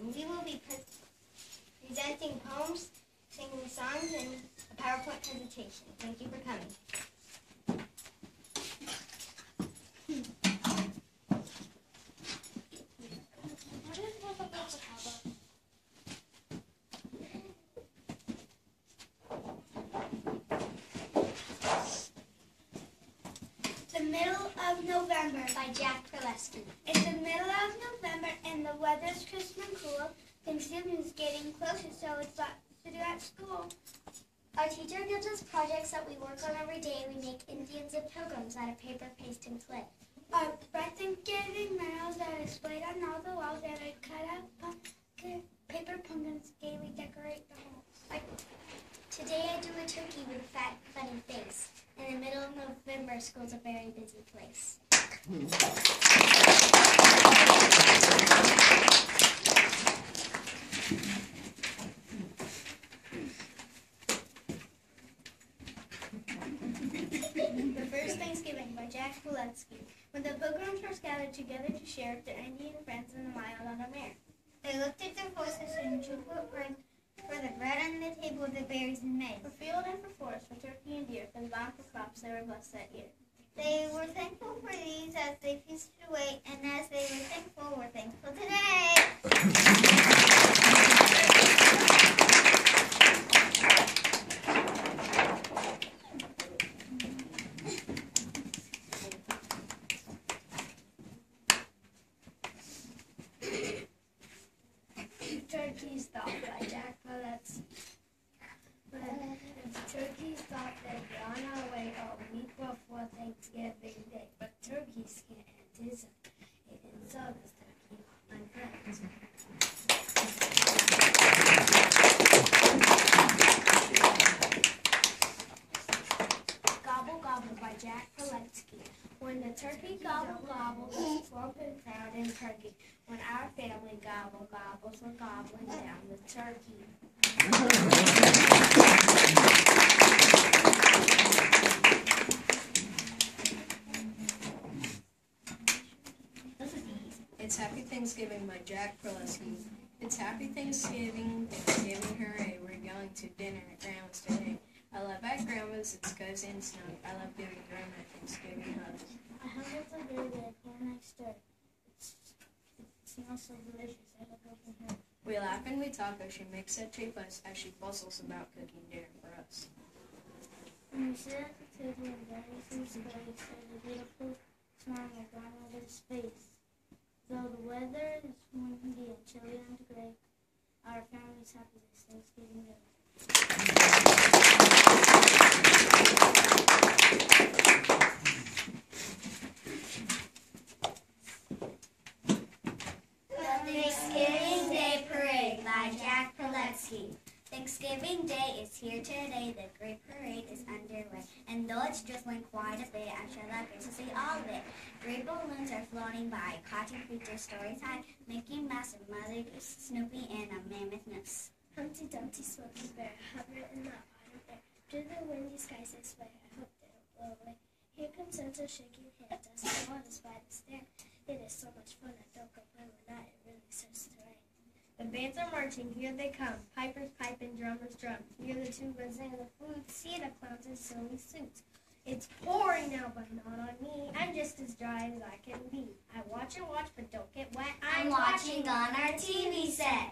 we will be pre- presenting poems, singing songs, and a PowerPoint presentation. Thank you for coming. The middle of November. By Jack Prelutsky. It's the middle of November and the weather's crisp and cool. Thanksgiving's getting closer, so it's lots to do at school. Our teacher gives us projects that we work on every day. We make Indians and pilgrims out of paper, paste, and clay. Our bright Thanksgiving medals are displayed on all the walls, and I cut out pumpkin, paper pumpkins gaily decorate the halls. Today I do a turkey with a fat, funny face. In the middle of November, school's a very busy place. The First Thanksgiving by Jack Prelutsky. When the pilgrims first gathered together to share with their Indian friends in the mile on a mare. They looked at their horses and jubilant prayed for the bread on the table, of the berries in May. For field and for forest, for turkey and deer, for the bountiful crops they were blessed that year. They were thankful for these as they feasted away, and as they were thankful, we're thankful today. Turkeys thought by Jack Prelutsky. Turkeys thought they'd be on our way a week before Thanksgiving Day, but turkeys can't anticipate, and so does turkey, my friends. Gobble Gobble by Jack Prelutsky. When the turkey gobble gobbles, it's plump and proud and turkey. When our family gobble gobbles, we're gobbling down the turkey. It's Happy Thanksgiving by Jack Prelutsky. It's Happy Thanksgiving, Thanksgiving hooray. We're going to dinner at Grandma's today. I love at Grandma's, it's cozy and snug. I love giving Grandma Thanksgiving hugs. I hung up the bed and I. It's, it smells so delicious. I look open here. We laugh and we talk as she makes such a fuss as she bustles about cooking dinner for us. When we sit at the table and Daddy seems space, there's a beautiful smile on my grandmother's face. Though the weather is windy and chilly and gray, our family's happy this Thanksgiving Day. The Thanksgiving Day Parade by Jack Thanksgiving Day is here today. The great parade is underway. And though it's drizzling quite a bit, I'm sure like to see all of it. Great balloons are floating by, cartoon creatures stories high, Mickey Mouse and Mother Goose, Snoopy, and a mammoth moose. Humpty Dumpty Smokey Bear hover in the autumn air. Through the windy skies this way, I hope they don't blow away. Here comes Santa shaking hands the waters by the stair. It is so much fun. I don't complain when night it really starts to rain. The bands are marching. Here they come. Pipers pipe and drummers drum. Hear the tubas and the flutes. See the clowns in silly suits. It's pouring now, but not on me. I'm just as dry as I can be. I watch and watch, but don't get wet. I'm watching on our TV set.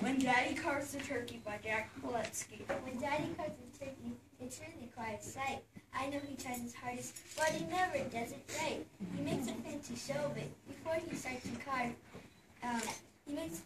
When Daddy Carves the Turkey by Jack Prelutsky. When Daddy cuts his turkey, really quite a sight. I know he tries his hardest, but he never does it right. He makes a fancy show of it before he starts to carve. Um, he makes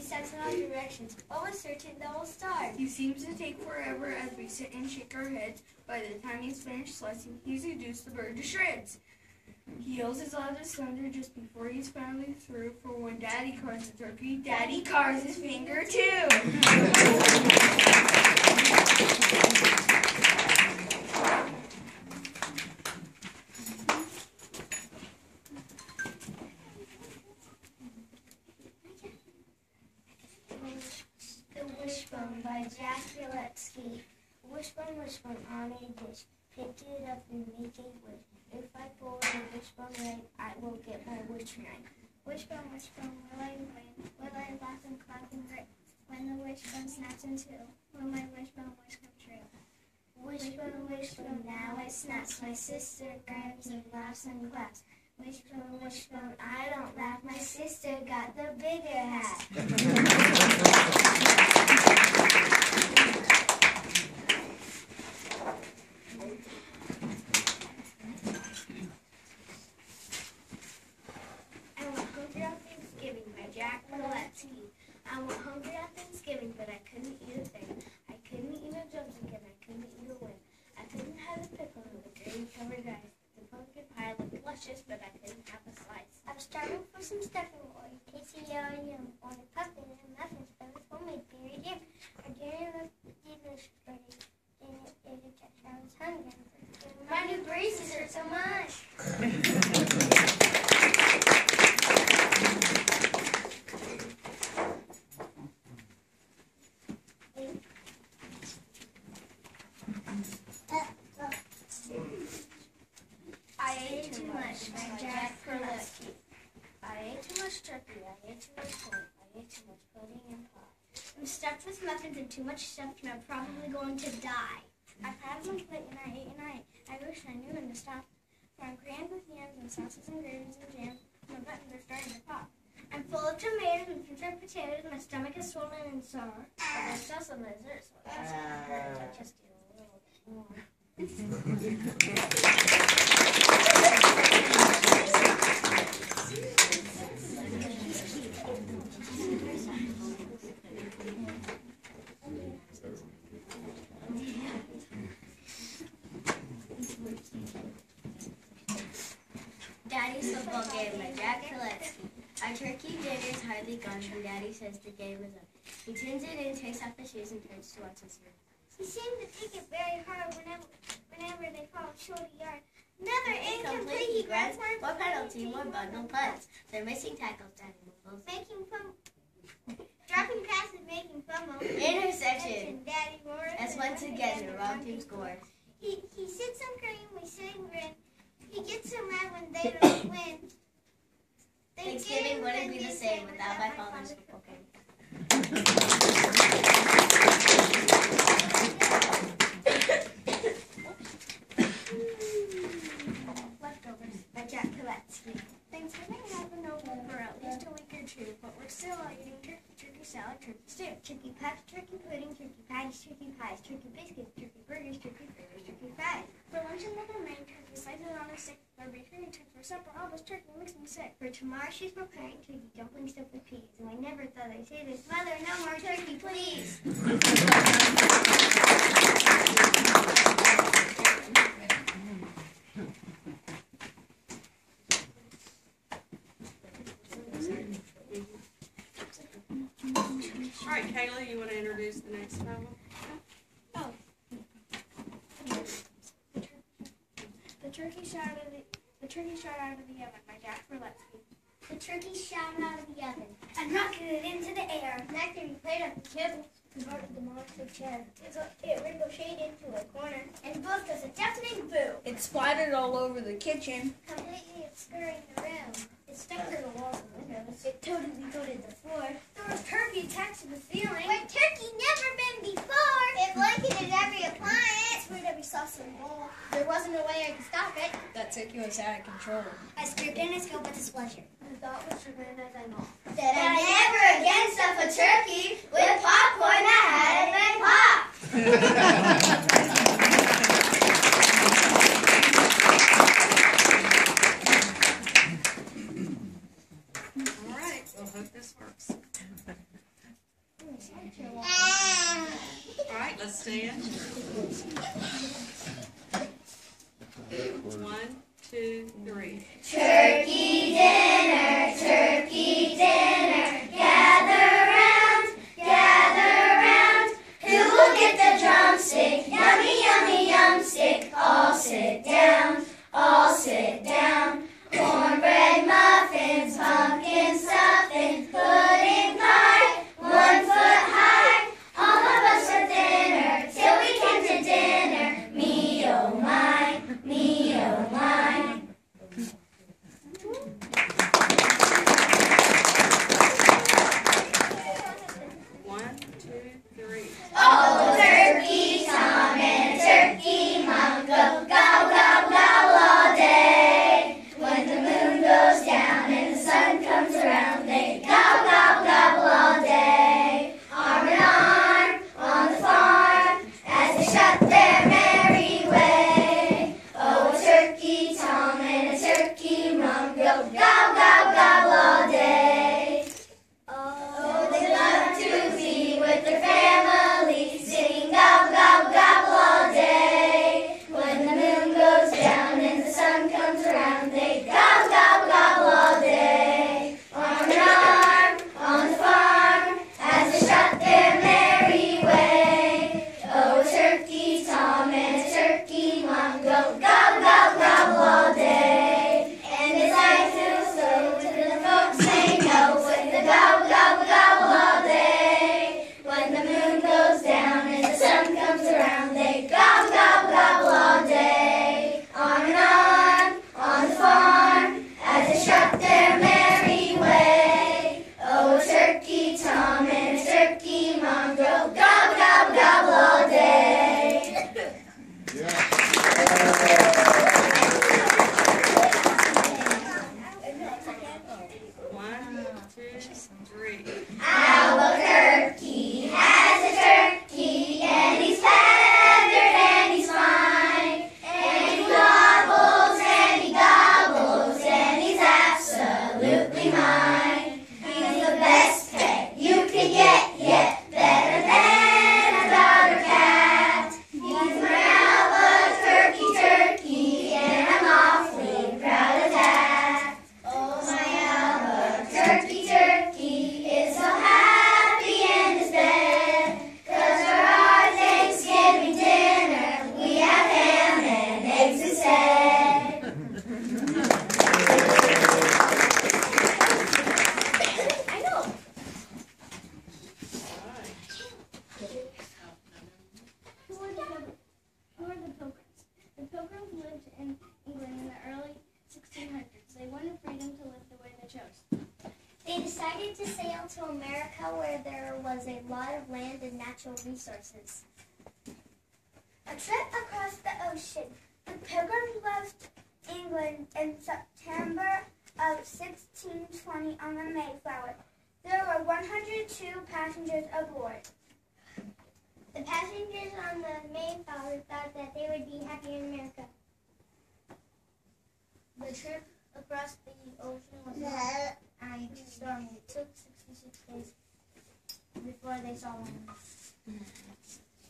sets in all directions, but with certain double stars. He seems to take forever as we sit and shake our heads. By the time he's finished slicing, he's reduced the bird to shreds. He yells his loudest thunder just before he's finally through. For when Daddy carves the turkey, Daddy carves his finger too. The Wishbone by Jack Gillespie. Wishbone a wishbone on a dish. Pick it up and make a wish. If I pull the wishbone right, I will get my wish right. Wishbone, wishbone, will I win? Will I laugh and clap and grin? When the wishbone snaps in two, will my wishbone wish come true? Wishbone, wishbone, now it snaps. My sister grabs and laughs and claps. Wishbone, wishbone, I don't laugh. My sister got the bigger hat. I went hungry on Thanksgiving by Jack Prelutsky. I went hungry on Thanksgiving, but I couldn't eat a thing. I couldn't eat a drumstick and I couldn't eat a wing. I couldn't have a pickle and the gravy covered rice. The pumpkin pie looked I couldn't have a slice. I'm starving for some stuffing or a tasty yum yum or a pumpkin and muffins, but it's homemade very dim. I didn't look delicious, but it didn't it a touch. I was hungry. My new braces hurt so much. I ate too much, by Jack Prelutsky. I ate too much turkey, I ate too much corn, I ate too much pudding and pie. I'm stuffed with muffins and too much stuff, and I'm probably going to die. I've had one plate and I ate and I ate. I wish I knew when to stop. For I'm crammed with yams and sauces and gravies and jam. My buttons are starting to pop. I'm full of tomatoes and future potatoes. And my stomach is swollen and sore. But there's still some dessert, so it doesn't hurt to just eat a little bit more. Daddy's football game by Jack Kaletsky. Our turkey dinner's hardly gone when Daddy says the game is up. He tunes it in, takes off the shoes, and turns to watch us run. He seemed to take it very hard whenever, whenever they fall short of yard. Another incomplete, he grabs More penalty, more bundle punts. They're missing tackles, Daddy mumbles. Making fun, dropping passes, making fumble. Interception. Daddy roars. That's once again the wrong team scores. He, he sits and cream, we sit and grin. He gets so mad when they don't win. Thanksgiving wouldn't be the same without my father's football game. Leftovers by Jack Kaletsky. Thanksgiving has been over for at least a week or two, but we're still eating turkey, turkey salad, turkey stew, turkey patties, turkey pudding, turkey patties, turkey pies, turkey biscuits, turkey burgers, turkey fritters, turkey fries. For lunch, another main slices on a stick, for bakery and for supper, all this turkey makes me sick. For tomorrow, she's preparing turkey dumplings stuffed with peas, and I never thought I'd say this. Mother, no more turkey, please. All right, Kayla, you want to introduce the next poem? The turkey shot out of the the turkey shot out of the oven by Jack Berletsky. The turkey shot out of the oven and rocketed into the air. Next he played on the table, converted the monster chair. It, it ricocheted into a corner and both us a deafening boo, It splattered all over the kitchen. completely obscuring the room. It stuck to the walls and windows. It totally coated the floor. There was turkey attached to the ceiling. Where turkey never been before. It blanketed every appliance. Sprayed every sauce and bowl. There wasn't a way I could stop it. That turkey was out of control. I scraped in his coat with displeasure. The thought was driven as I know. That I never again stuff a turkey with popcorn that hadn't been popped. All right, we'll hope this works. All right, let's stand. One, two, three. Turkey dinner, decided to sail to America where there was a lot of land and natural resources. A trip across the ocean. The Pilgrims left England in September of 1620 on the Mayflower. There were 102 passengers aboard. The passengers on the Mayflower thought that they would be happy in America. The trip across the ocean was hot and stormy. It took 66 days before they saw land.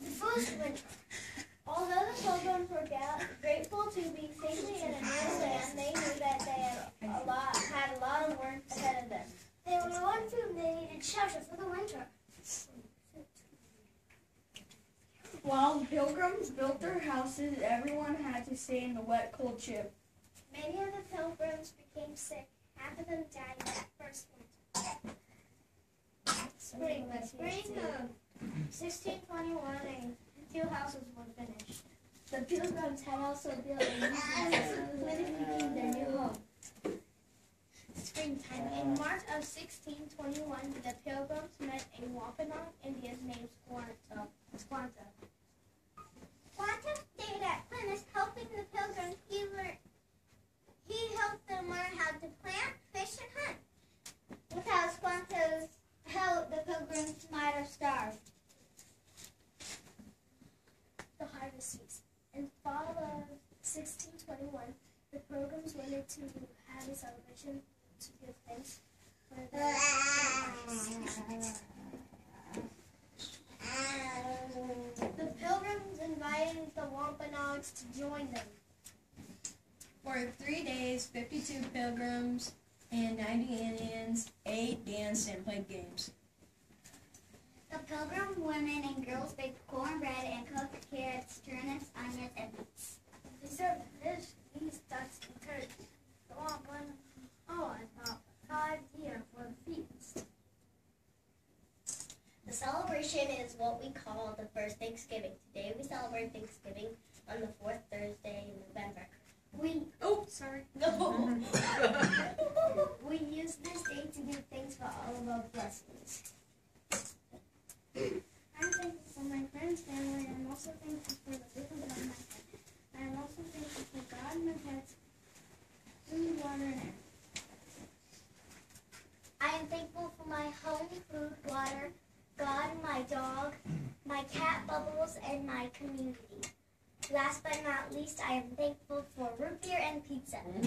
The first winter. Although the pilgrims were ga- grateful to be safely in a new land, they knew that they had a lot had a lot of work ahead of them. They were low on food and they needed shelter for the winter. While the pilgrims built their houses, everyone had to stay in wet, cold ship. Many of the pilgrims became sick. Half of them died that first winter. Spring. The spring of 1621, a few houses were finished. The pilgrims had also built a new house, living their new home. Springtime. In March of 1621, the pilgrims met a Wampanoag Indian named. Squanto. Squanto stayed at Plymouth, helping the pilgrims. He learned he helped them learn how to plant, fish, and hunt. Without Squanto's help, the pilgrims might have starved. The harvest feast. In fall of 1621, the pilgrims wanted to have a celebration to give thanks for the harvest. The pilgrims invited the Wampanoags to join them. For three days, 52 pilgrims and 90 Indians ate, danced, and played games. The pilgrim women and girls baked cornbread and cooked carrots, turnips, onions, and beets. They served fish, these ducks, and turkeys. The Wampanoag oh, I thought five deer for the feast. The celebration is what we call the first Thanksgiving. Today we celebrate Thanksgiving on the fourth Thursday in November. We Oh, sorry. No. we use this day to give thanks for all of our blessings. I'm thankful for my friends, family, and I'm also thankful for the roof above my head. I am also thankful for God, my pets, food, water, and air. I am thankful for my home, food, water, my dog, my cat Bubbles, and my community. Last but not least, I am thankful for root beer and pizza.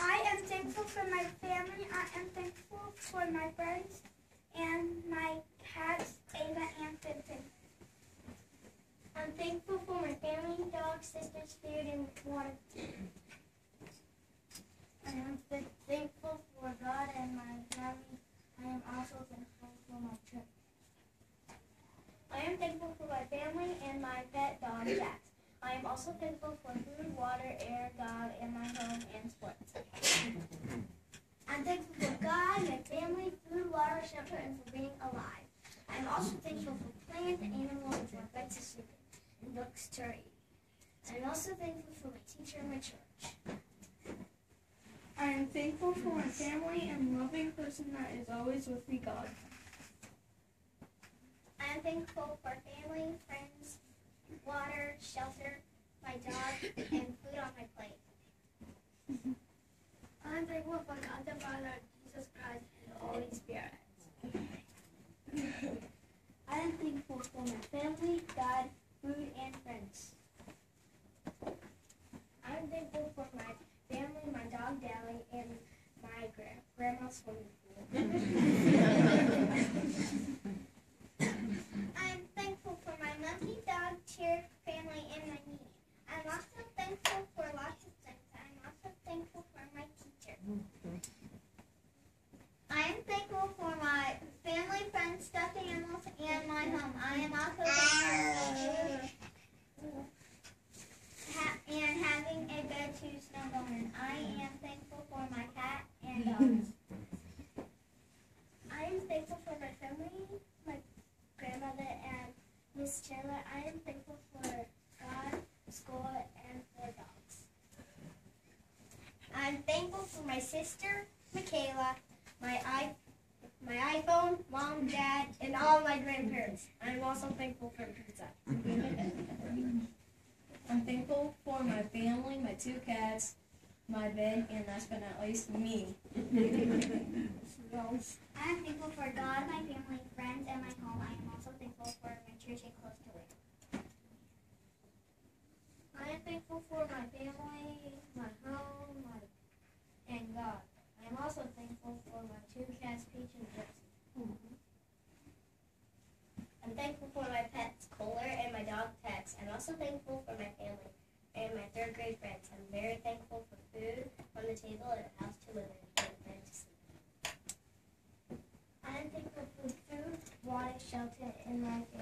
I am thankful for my family. I am thankful for my friends and my cats, Ava and Finfin. I'm thankful for my family, dog, sisters, food, and water. I am thankful for God and my family. I am also thankful for my trip. I am thankful for my family and my I am also thankful for food, water, air, God, and my home and sports. I'm thankful for God, my family, food, water, shelter, and for being alive. I'm also thankful for plants, animals, and for beds to sleep in, and books to read. I'm also thankful for my teacher and my church. I am thankful for my family and loving person that is always with me, God. I am thankful for family, friends, water, shelter, my dog, and food on my plate. I'm thankful for God the Father, Jesus Christ, and the Holy Spirit. I am thankful for my family, God, food, and friends. I am thankful for my family, my dog Dally, and my gra- grandma's swimming pool. I'm thankful for my monkey, dog, chair, family, and my knee. I'm also thankful for lots of things. I'm also thankful for my teacher. I am thankful for my family, friends, stuffed animals, and my home. I am also thankful for ha- and having a bed to snuggle in. I am thankful for my cat and dogs. I am thankful for my family, my grandmother, and Miss Chandler. I am thankful for God, school, and for dogs. I'm thankful for my sister, Michaela, my i my iPhone, mom, dad, and all my grandparents. I'm also thankful for pizza. I'm thankful for my family, my two cats, my bed, and last but not least, me. I'm thankful for God, my family, friends, and my home. I am also thankful for my church and close to it. I am thankful for my family, my home, God. I am also thankful for my two cats, Peach and Gypsy. I'm thankful for my pets, Kohler and my dog Tex. I'm also thankful for my family and my third grade friends. I'm very thankful for food on the table and a house to live in and a bed to sleep. I am thankful for food, water, shelter, and my family